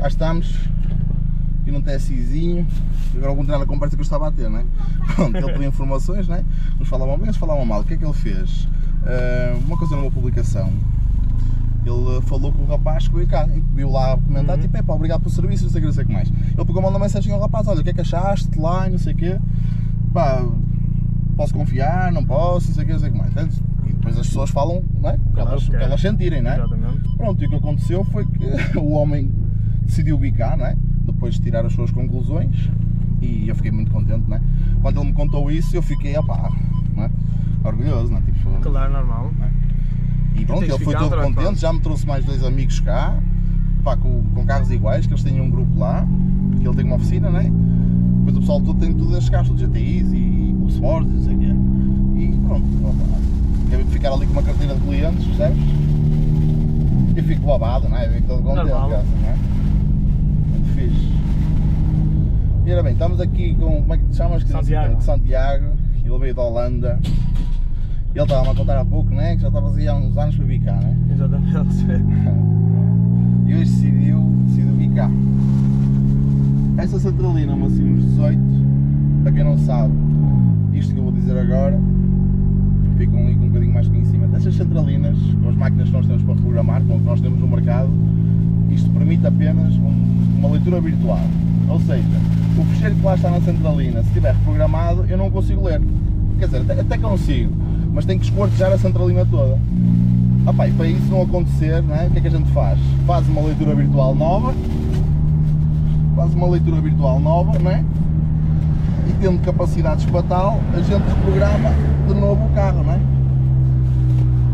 cá estamos, aqui num TSIzinho, agora ao contrário da conversa que eu estava a ter, né? Pronto, ele pediu informações, né? Uns falavam bem, uns falavam mal. O que é que ele fez? Uh, uma coisa numa publicação, ele falou com o rapaz que veio cá, viu lá comentar, uhum. tipo, é pá, obrigado pelo serviço, não sei o que, não sei o que mais. Ele pegou uma mensagem ao rapaz, olha, o que é que achaste lá e não sei o quê, pá, posso confiar, não posso, não sei o que, não sei o que mais. E depois as pessoas falam, não é? O que elas, que elas sentirem, não é? Exatamente. Pronto, e o que aconteceu foi que o homem decidiu bicar, não é? Depois de tirar as suas conclusões, e eu fiquei muito contente, não é? Quando ele me contou isso, eu fiquei, opá, não é? Orgulhoso, não é? Tipo, claro, normal. É? E pronto, ele foi todo contente, já me trouxe mais dois amigos cá, pá, com, com, carros iguais, que eles têm um grupo lá, que ele tem uma oficina, né? Depois o pessoal todo tem tudo estes carros, GTIs e o Sport, não sei o quê. E pronto, deve ficar ali com uma carteira de clientes, percebes? E fico babado, não é? Eu fico todo contente, graças, não é? Muito fixe. Era bem, estamos aqui com, como é que te chamas? Santiago. Santiago, ele veio da Holanda. Ele estava-me a contar há pouco, né? Que já estava há uns anos para bicar, né? Exatamente. e hoje decidiu, decidiu bicar. Essa centralina, assim, uns 18, para quem não sabe, isto que eu vou dizer agora, ficam ali com um bocadinho mais conhecimento. Estas centralinas, com as máquinas que nós temos para programar, com que nós temos no mercado, isto permite apenas um, uma leitura virtual. Ou seja, o fecheiro que lá está na centralina, se estiver reprogramado, eu não consigo ler. Quer dizer, até, até consigo, mas tem que esquartejar a centralina toda. Ah, e para isso não acontecer, né, o que é que a gente faz? Faz uma leitura virtual nova, faz uma leitura virtual nova, né? e tendo capacidade espatal, a gente reprograma de novo o carro, né?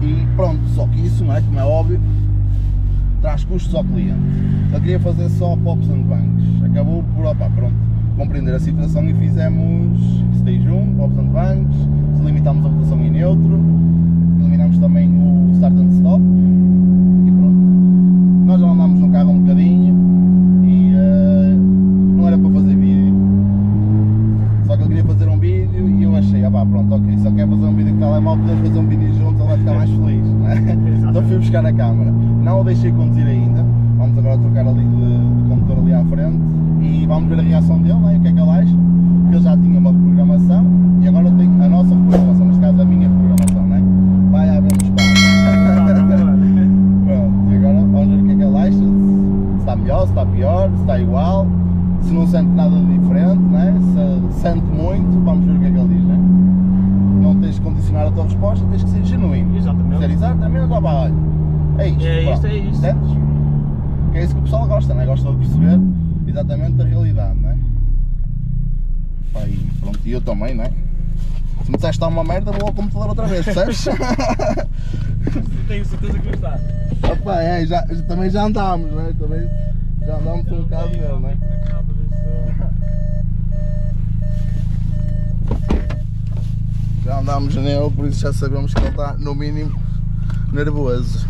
E pronto, só que isso, não é? como é óbvio, traz custos ao cliente. Eu queria fazer só pops and banks, acabou por, opa, pronto, compreender a situação e fizemos stage 1, pops and banks, limitámos a rotação em telemóvel, podemos fazer um vídeo juntos, ele vai ficar mais feliz. Né? então fui buscar a câmera. Não o deixei conduzir ainda, vamos agora trocar ali de, de condutor ali à frente e vamos ver a reação dele, né? o que é que ele acha, porque ele já tinha uma programação e agora tem a nossa programação, neste caso a minha programação, não é? Vai haver um espaço. Pronto, e agora vamos ver o que é que ele acha, se está melhor, se está pior, se está igual, se não sente nada de diferente, não é? se sente muito, vamos ver o que é que ele diz, não é? Não tens de condicionar a tua resposta, tens que ser genuíno. Exatamente. Ser exatamente, opa, olha, é isto. É isto, é isto. Entendes? Que é isso que o pessoal gosta, não é? Gosta de perceber exatamente a realidade, não é? e pronto, e eu também, não é? Se me disseste está uma merda, vou ao computador outra vez, percebes? Tenho certeza que está. Opa, é, já, também já andámos, não é? Também já andámos um bocado nele, não é? Já andámos nele, por isso já sabemos que ele está no mínimo nervoso.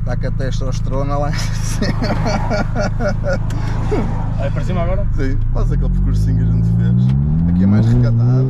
Está com a testosterona lá em cima. Aí para cima agora? Sim, faz aquele percursinho que a gente fez. Aqui é mais recatado.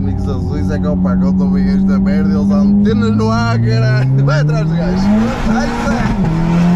Caixa para água, ou seja, numa rotação baixa, vai,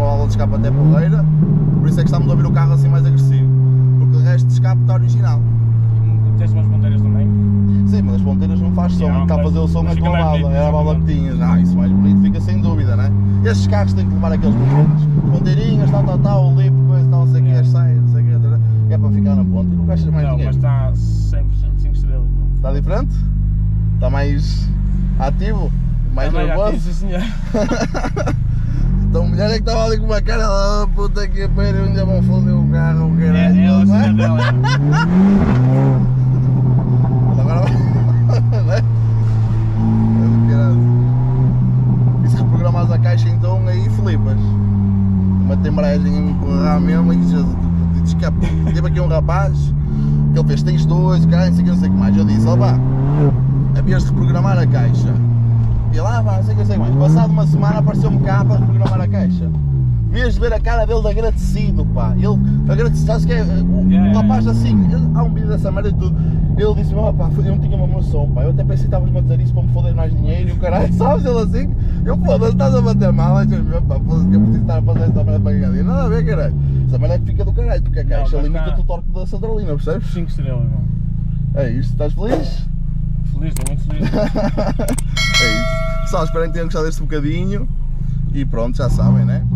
válvula de escape até porreira, por isso é que estamos a ouvir o carro assim mais agressivo, porque o resto de escape está original. Tens umas ponteiras também? Sim, mas as ponteiras não faz som, Não, está a fazer o som é a fica tua mais válvula, bonito, era a válvula que tinhas. Ah, isso mais bonito fica sem dúvida, né? Estes carros têm que levar aqueles componentes, ponteirinhas, tal, tal, tal, o lip, coisa, tal, não sei o que, as saias, não sei o que, é para ficar na ponta e não gastas mais não, dinheiro. mas está 100% 5 estrelas. não. Está diferente? Está mais ativo? Mais nervoso? sim, senhor. Então a mulher é que estava ali com uma cara, oh, puta que pariu, ainda vão foder o carro, o É, caralho. é não cena é? dela. Agora vai. É? É do caralho. E se reprogramas a caixa então aí flipas. Uma tembragem a empurrar mesmo e diz, que teve aqui um rapaz que ele fez tens dois, caralho, não sei o que, não sei o que mais. Eu disse, ó pá, havias de reprogramar a caixa. E ah pá, não sei o que, sei mais. Passado uma semana apareceu-me cá para reprogramar a caixa. Vias ver a cara dele de agradecido, pá. Ele agradecido, sabes que é? O, Yeah, rapaz assim, ele- há um vídeo dessa merda e tudo. Ele disse, ó pá, eu não tinha uma noção, pá. Eu até pensei que estavas-me a dizer isso para me foder mais dinheiro e o caralho, sabes? Ele assim, eu foda-se, estás a bater mal, aí eu, meu, pá, foda-se que eu preciso estar a fazer esta merda para ganhar dinheiro. Nada a ver, caralho. Essa merda é que fica do caralho, porque a caixa mas limita tá- o torque da centralina, percebes? 5 estrelas, irmão. É isto, estás feliz? Feliz, estou muito feliz. é isso. Pessoal, espero que tenham gostado deste bocadinho. E pronto, já sabem, né?